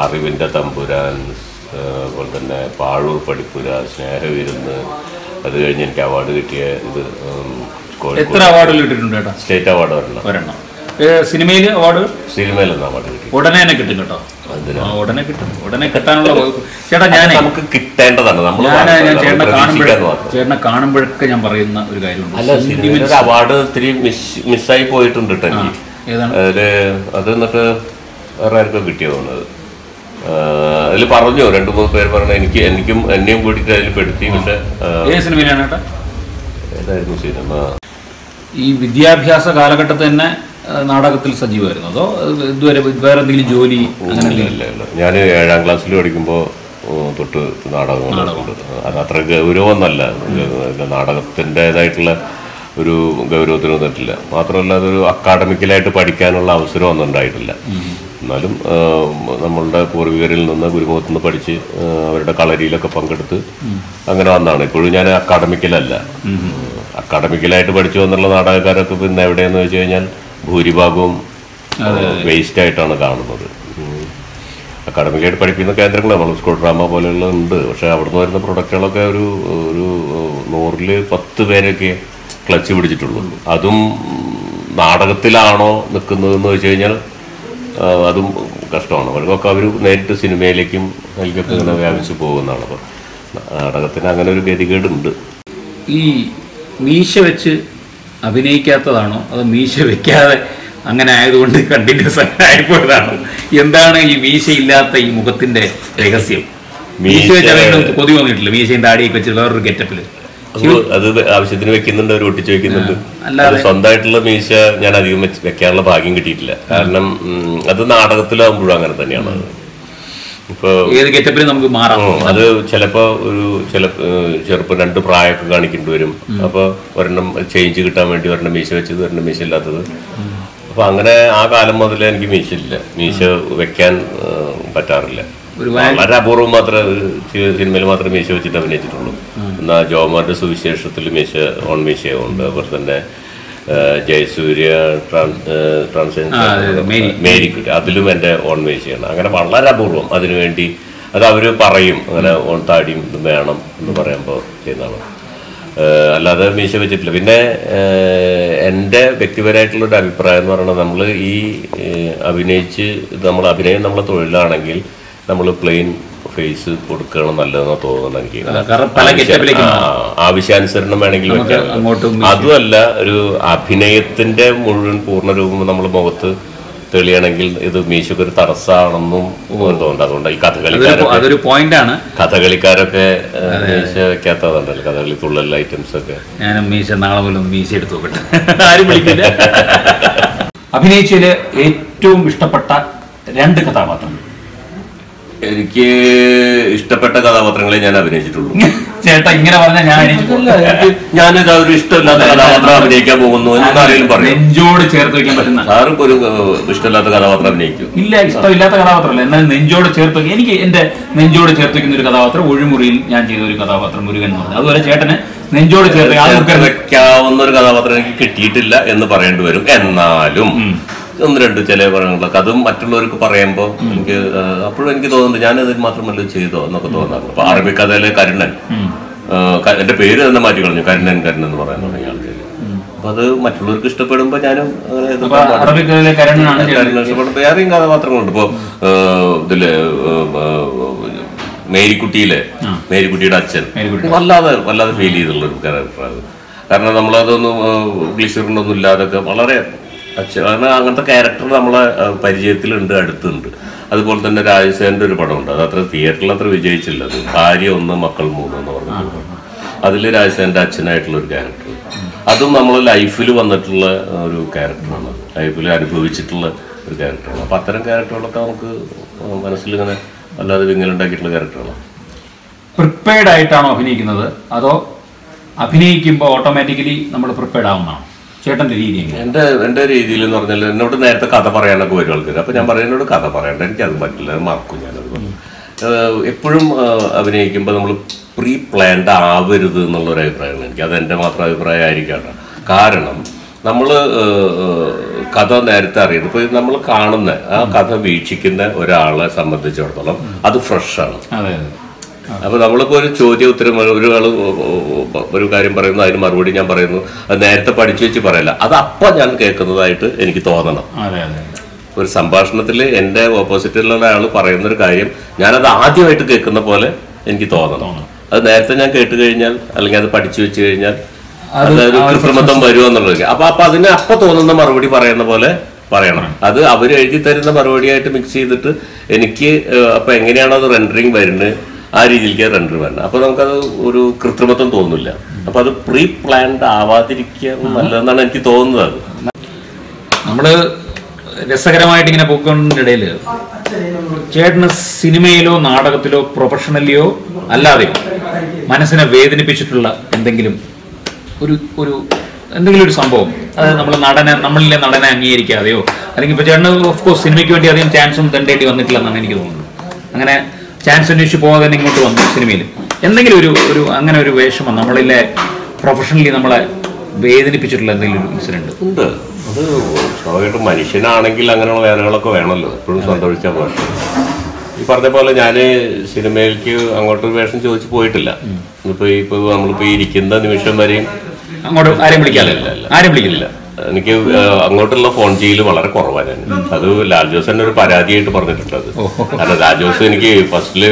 അറിവിന്റെ തമ്പുരാൻ അതുപോലെ തന്നെ പാഴൂർ പഠിപ്പുര സ്നേഹവിരുന്ന് അത് കഴിഞ്ഞ് എനിക്ക് അവാർഡ് കിട്ടിയ ഇത് എത്ര അവാർഡ് അവാർഡുകൾ കിട്ടിയിട്ടുണ്ട് കേട്ടോ സ്റ്റേറ്റ് അവാർഡ് ഒരെണ്ണം. സിനിമയിൽ അവാർഡ് സിനിമയിൽ അവാർഡ് കിട്ടി ഉടനെ തന്നെ കിട്ടും കേട്ടോ. ഉടനെ കിട്ടും. ഉടനെ കിട്ടാനുള്ള ചേട്ടാ ഞാൻ നമുക്ക് കിട്ടേണ്ടതാണ്. നമ്മൾ ചേട്ടനെ മാത്രം. ചേട്ടനെ കാണുമ്പോഴൊക്കെ ഞാൻ പറയുന്ന ഒരു കാര്യമുണ്ട്. അവാർഡ് ഇത്തിരി മിസ് മിസ്സായി പോയിട്ടുണ്ട് കേട്ടോ ഏതാണ്? അതിൽ അത് എന്നിട്ട് വേറെ ആർക്കും കിട്ടിയതാണ് അതിൽ പറഞ്ഞു രണ്ടു മൂന്ന് പേര് പറഞ്ഞു എനിക്ക് എനിക്കും എന്നെയും കൂടിയിട്ട് അതിൽ പെടുത്തി പക്ഷെ ഏതായിരുന്നു സിനിമ? ഈ വിദ്യാഭ്യാസ കാലഘട്ടത്തിൽ തന്നെ നാടകത്തിൽ സജീവമായിരുന്നു. അതോ ഇതുവരെ വേറെ എന്തെങ്കിലും ജോലി ഇല്ല ഇല്ല ഇല്ല ഞാൻ ഏഴാം ക്ലാസ്സിൽ പഠിക്കുമ്പോൾ തൊട്ട് നാടകം. അത് അത്ര ഗൗരവമൊന്നല്ല നാടകത്തിന്റെതായിട്ടുള്ള ഒരു ഗൗരവത്തിന് വന്നിട്ടില്ല. മാത്രമല്ല അതൊരു അക്കാഡമിക്കലായിട്ട് പഠിക്കാനുള്ള അവസരം ഒന്നും ഉണ്ടായിട്ടില്ല. എന്നാലും നമ്മളുടെ പൂർവികരിൽ നിന്ന് ഗുരുമുഖത്ത് നിന്ന് പഠിച്ച് അവരുടെ കളരിയിലൊക്കെ പങ്കെടുത്ത് അങ്ങനെ വന്നാണ്. ഇപ്പോഴും ഞാൻ അക്കാഡമിക്കലല്ല അക്കാഡമിക്കലായിട്ട് പഠിച്ചു വന്നുള്ള നാടകക്കാരൊക്കെ പിന്നെ എവിടെയെന്ന് വെച്ച് കഴിഞ്ഞാൽ ഭൂരിഭാഗവും വേസ്റ്റ് ആയിട്ടാണ് കാണുന്നത്. അക്കാഡമിക്കായിട്ട് പഠിപ്പിക്കുന്ന കേന്ദ്രങ്ങൾ നമ്മൾ സ്കൂൾ ഡ്രാമ പോലെയുള്ള ഉണ്ട്. പക്ഷേ അവിടുന്ന് വരുന്ന പ്രൊഡക്റ്റുകളൊക്കെ ഒരു ഒരു നൂറിൽ പത്ത് പേരൊക്കെ ക്ലച്ച് പിടിച്ചിട്ടുള്ളൂ. അതും നാടകത്തിലാണോ നിൽക്കുന്നതെന്ന് വെച്ച് കഴിഞ്ഞാൽ അതും കഷ്ടമാണ്. അവർക്കൊക്കെ അവർ നേരിട്ട് സിനിമയിലേക്കും അതിലേക്കൊക്കെ ഇങ്ങനെ വ്യാപിച്ചു പോകുന്നതാണ്. അപ്പോൾ നാടകത്തിന് അങ്ങനെ ഒരു ഗതികേടുണ്ട്. ഈ മീശ വെച്ച് അഭിനയിക്കാത്തതാണോ അതോ മീശ വെക്കാതെ അങ്ങനെ ആയതുകൊണ്ട് കണ്ടിന്യൂസ് ആയിപ്പോയതാണോ എന്താണ് ഈ മീശയില്ലാത്ത ഈ മുഖത്തിന്റെ രഹസ്യം? മീശ മീശ- കൊതി വന്നിട്ടില്ല. മീശയും താടിയൊക്കെ വെച്ച് വേറൊരു ഗെറ്റപ്പിൽ അത് ആവശ്യത്തിന് വെക്കുന്നുണ്ട് അവർ ഒട്ടിച്ച് വെക്കുന്നുണ്ട്. അല്ലാതെ- സ്വന്തമായിട്ടുള്ള മീശ ഞാൻ അധികം വെക്കാനുള്ള ഭാഗ്യം കിട്ടിയിട്ടില്ല. കാരണം അത് നാടകത്തിലാവുമ്പോഴും അങ്ങനെ തന്നെയാണ്. ഏത് ഗെറ്റപ്പിലും നമുക്ക് മാറാം. അത് ചിലപ്പോ ഒരു ചില ചെറുപ്പം രണ്ട് പ്രായമൊക്കെ കാണിക്കേണ്ടി വരും. അപ്പൊ ഒരെണ്ണം ചേഞ്ച് കിട്ടാൻ വേണ്ടി ഒരെണ്ണം മീശ വെച്ചത് ഒരെണ്ണം മീശ ഇല്ലാത്തത്. അപ്പൊ അങ്ങനെ ആ കാലം മുതലേ എനിക്ക് മീശ ഇല്ല മീശ വെക്കാൻ പറ്റാറില്ല. വളരെ അപൂർവം മാത്രമേ സിനിമയിൽ മാത്രമേ മീശ വെച്ചിട്ട് അഭിനയിച്ചിട്ടുള്ളൂ. എന്നാൽ ജോമാരുടെ സുവിശേഷത്തിൽ മീശ ഓൺ മീശയുണ്ട് അതുപോലെ തന്നെ ജയസൂര്യ. മേരിക്കുട്ടി. അതിലും എന്റെ ഓൺ ചെയ്യണം അങ്ങനെ വളരെ അപൂർവം അതിനുവേണ്ടി അത് അവർ പറയും. അങ്ങനെ ഓൺ താടിയും ഇതും വേണം എന്ന് പറയുമ്പോൾ ചെയ്യുന്നതാണ്. അല്ലാതെ മീശ വെച്ചിട്ടില്ല. പിന്നെ എന്റെ വ്യക്തിപരമായിട്ടുള്ള ഒരു അഭിപ്രായം എന്ന് പറയുന്നത് നമ്മൾ ഈ അഭിനയിച്ച് നമ്മൾ അഭിനയം നമ്മളെ തൊഴിലാണെങ്കിൽ നമ്മൾ പ്ലെയിൻ ഫേസ് കൊടുക്കണം നല്ലതെന്ന് തോന്നുന്നു എനിക്ക് ആവശ്യാനുസരണം വേണമെങ്കിൽ അതുമല്ല ഒരു അഭിനയത്തിന്റെ മുഴുവൻ പൂർണരൂപം നമ്മൾ മുഖത്ത് തെളിയണമെങ്കിൽ ഇത് മീശക്ക് ഒരു തടസ്സമാണെന്നും തോന്നുന്നുണ്ട്. അതുകൊണ്ട് ഈ കഥകളിക്കാരൊരു പോയിന്റാണ്. കഥകളിക്കാരൊക്കെ മീശ വെക്കാത്തതുണ്ടല്ലോ. കഥകളി തുള്ളൽ ഐറ്റംസ് ഒക്കെ. ഞാൻ മീശ നാളെ പോലും മീശ എടുത്ത് നോക്കട്ടെ. ആരും വിളിക്കില്ല. അഭിനയിച്ചതിൽ ഏറ്റവും ഇഷ്ടപ്പെട്ട രണ്ട് കഥാപാത്രങ്ങൾ. എനിക്ക് ഇഷ്ടപ്പെട്ട കഥാപാത്രങ്ങളെ ഞാൻ അഭിനയിച്ചിട്ടുള്ളൂ. ചേട്ടാ ഇങ്ങനെ പറഞ്ഞാൽ ഞാൻ ഞാൻ ഞാനിത് ഒരു ഇഷ്ടമില്ലാത്ത കഥാപാത്രം അഭിനയിക്കാൻ പോകുന്നു എന്ന് ആരെങ്കിലും പറയും? നെഞ്ചോട് ചേർത്ത് വെക്കാൻ പറ്റുന്ന സാറും ഒരു ഇഷ്ടമില്ലാത്ത കഥാപാത്രം അഭിനയിക്കും. ഇല്ല ഇഷ്ടമില്ലാത്ത കഥാപാത്രമല്ല. എന്നാൽ നെഞ്ചോട് ചേർത്ത് എനിക്ക് എന്റെ നെഞ്ചോട് ചേർത്ത് വെക്കുന്ന ഒരു കഥാപാത്രം ഒഴിമുറിയിൽ ഞാൻ ചെയ്ത ഒരു കഥാപാത്രം മുരുകൻ എന്ന് പറഞ്ഞു അതുപോലെ ചേട്ടന് നെഞ്ചോട് ചേർത്ത് ചേർത്ത് വെക്കാവുന്ന ഒരു കഥാപാത്രം എനിക്ക് കിട്ടിയിട്ടില്ല എന്ന് പറയേണ്ടി വരും. എന്നാലും ഒന്ന് രണ്ട് ചില പഴങ്ങളൊക്കെ അതും മറ്റുള്ളവർക്ക് പറയുമ്പോൾ എനിക്ക് അപ്പോഴും എനിക്ക് തോന്നുന്നുണ്ട് ഞാൻ അതിൽ മാത്രമല്ല ചെയ്തോ എന്നൊക്കെ തോന്നാറുണ്ട്. അപ്പൊ അറബിക്കഥയിലെ കരുണൻ എന്റെ പേര് തന്നെ മാറ്റി കളഞ്ഞു. കരുണൻ കരുണൻ എന്ന് പറയാൻ തുടങ്ങിയ ആൾക്കാർ അപ്പൊ അത് മറ്റുള്ളവർക്ക് ഇഷ്ടപ്പെടുമ്പോ ഞാനും ഇഷ്ടപ്പെടുമ്പോ വേറെയും കഥാപാത്രങ്ങളുണ്ട്. ഇപ്പൊ ഇതിൽ മേരിക്കുട്ടിയിലെ മേരിക്കുട്ടിയുടെ അച്ഛൻ. വല്ലാതെ വല്ലാതെ ഫീൽ ചെയ്തുള്ള ഒരു ക്യാരക്ടറാണ് കാരണം നമ്മളതൊന്നും ഗ്ലിസറിനൊന്നും ഇല്ലാതൊക്കെ വളരെ അച്ഛൻ. കാരണം അങ്ങനത്തെ ക്യാരക്ടർ നമ്മളെ പരിചയത്തിലുണ്ട് അടുത്തുണ്ട്. അതുപോലെ തന്നെ രാജസേനന്റെ ഒരു പടമുണ്ട്. അത് അത്ര തിയേറ്ററിൽ അത്ര വിജയിച്ചില്ല. അത് ഭാര്യ ഒന്ന് മക്കൾ മൂന്ന് എന്ന് പറഞ്ഞ അതിൽ രാജസേനന്റെ അച്ഛനായിട്ടുള്ള ഒരു ക്യാരക്ടർ അതും നമ്മൾ ലൈഫിൽ വന്നിട്ടുള്ള ഒരു ക്യാരക്ടറാണ് ലൈഫിൽ അനുഭവിച്ചിട്ടുള്ള ഒരു ക്യാരക്ടറാണ് അപ്പം അത്തരം ക്യാരക്ടറുകളൊക്കെ നമുക്ക് മനസ്സിൽ ഇങ്ങനെ വല്ലാതെ വിങ്ങലുണ്ടാക്കിയിട്ടുള്ള ക്യാരക്ടറുകളാണ് പ്രിപ്പയർഡ് ആയിട്ടാണോ അഭിനയിക്കുന്നത്? അതോ അഭിനയിക്കുമ്പോൾ ഓട്ടോമാറ്റിക്കലി നമ്മൾ പ്രിപ്പയർഡ് ആവുന്നതാണോ? ചേട്ടന്റെ രീതി എന്റെ എന്റെ രീതിയിൽ എന്ന് പറഞ്ഞാൽ എന്നോട് നേരത്തെ കഥ പറയാനൊക്കെ വരും ആൾക്കാർ അപ്പൊ ഞാൻ പറയുന്നോട് കഥ പറയണ്ട. എനിക്ക് അത് പറ്റില്ല മറക്കും ഞാനത്. എപ്പോഴും അഭിനയിക്കുമ്പോൾ നമ്മൾ പ്രീ പ്ലാൻഡ് ആവരുത് എന്നുള്ളൊരു അഭിപ്രായമാണ് എനിക്ക്. അത് എന്റെ മാത്രം അഭിപ്രായം ആയിരിക്കാണ് കാരണം നമ്മൾ കഥ നേരത്തെ അറിയുന്നത്. ഇപ്പോൾ നമ്മൾ കാണുന്ന ആ കഥ വീക്ഷിക്കുന്ന ഒരാളെ സംബന്ധിച്ചിടത്തോളം അത് ഫ്രഷാണ് അതെ അതെ അപ്പൊ നമ്മളിപ്പോ ഒരു ചോദ്യ ഉത്തരം ഒരു ആൾ ഒരു കാര്യം പറയുന്നു അതിന് മറുപടി ഞാൻ പറയുന്നു. അത് നേരത്തെ പഠിച്ചു വെച്ച് പറയല്ല. അത് അപ്പൊ ഞാൻ കേൾക്കുന്നതായിട്ട് എനിക്ക് തോന്നണം. ഒരു സംഭാഷണത്തിൽ എന്റെ ഓപ്പോസിറ്റിലുള്ള ആൾ പറയുന്ന ഒരു കാര്യം ഞാനത് ആദ്യമായിട്ട് കേൾക്കുന്ന പോലെ എനിക്ക് തോന്നണം. അത് നേരത്തെ ഞാൻ കേട്ട് കഴിഞ്ഞാൽ അല്ലെങ്കിൽ അത് പഠിച്ചു വെച്ച് കഴിഞ്ഞാൽ അതൊരു കൃത്രിമത്വം വരുമെന്നുള്ളത് അപ്പൊ അപ്പൊ അതിന് അപ്പൊ തോന്നുന്ന മറുപടി പറയുന്ന പോലെ പറയണം. അത് അവർ എഴുതി തരുന്ന മറുപടിയായിട്ട് മിക്സ് ചെയ്തിട്ട് എനിക്ക് അപ്പൊ എങ്ങനെയാണോ അത് റെൻഡറിങ് വരുന്നത് ആ രീതിയിലേക്ക് റെൻഡർ വരണം. അപ്പൊ നമുക്കത് ഒരു കൃത്രിമത്വം തോന്നില്ല. അപ്പൊ അത് പ്രീ പ്ലാൻഡ് ആവാതിരിക്കുക നല്ലതെന്നാണ് എനിക്ക് തോന്നുന്നത് അത്. നമ്മൾ രസകരമായിട്ട് ഇങ്ങനെ പോയിക്കൊണ്ടിടയിൽ ചേട്ടന് സിനിമയിലോ നാടകത്തിലോ പ്രൊഫഷണലിയോ അല്ലാതെയോ മനസ്സിനെ വേദനിപ്പിച്ചിട്ടുള്ള എന്തെങ്കിലും ഒരു ഒരു എന്തെങ്കിലും ഒരു സംഭവം? അതായത് നമ്മൾ നടനെ നമ്മളിലെ നടനെ അംഗീകരിക്കാതെയോ? അല്ലെങ്കിൽ ഇപ്പൊ ചേട്ടന് ഓഫ് കോഴ്സ് സിനിമയ്ക്ക് വേണ്ടി അധികം ചാൻസും തണ്ടേണ്ടി വന്നിട്ടില്ലെന്നാണ് എനിക്ക് തോന്നുന്നത്. അങ്ങനെ ചാൻസ് അന്വേഷിച്ച് പോകാതെ തന്നെ ഇങ്ങോട്ട് വന്നു സിനിമയിൽ എന്തെങ്കിലും ഒരു ഒരു അങ്ങനെ ഒരു വേഷമോ നമ്മളിലെ പ്രൊഫഷണലി നമ്മളെ വേദനിപ്പിച്ചിട്ടുള്ള എന്തെങ്കിലും ഒരു ഇൻസിഡന്റ് ഉണ്ട്. അത് സ്വാഭാവികമായിട്ടും മനുഷ്യനാണെങ്കിൽ അങ്ങനെയുള്ള വേദനകളൊക്കെ വേണമല്ലോ. എപ്പോഴും സന്തോഷിച്ചാൽ പോലെ ഈ പറഞ്ഞ പോലെ ഞാൻ സിനിമയിലേക്ക് അങ്ങോട്ട് വേഷം ചോദിച്ചു പോയിട്ടില്ല. ഇപ്പൊ ഇപ്പൊ നമ്മളിപ്പോ ഈ ഇരിക്കുന്ന നിമിഷം വരെയും അങ്ങോട്ട് ആരെയും വിളിക്കാറില്ല. ആരെയും വിളിക്കില്ല എനിക്ക് അങ്ങോട്ടുള്ള ഫോൺ ചെയ്യൽ വളരെ കുറവാണ് ഞാൻ. അത് ലാൽ ജോസ് തന്നെ ഒരു പരാതിയായിട്ട് പറഞ്ഞിട്ടുണ്ട് അത്. കാരണം ലാൽ ജോസ് എനിക്ക് ഫസ്റ്റിൽ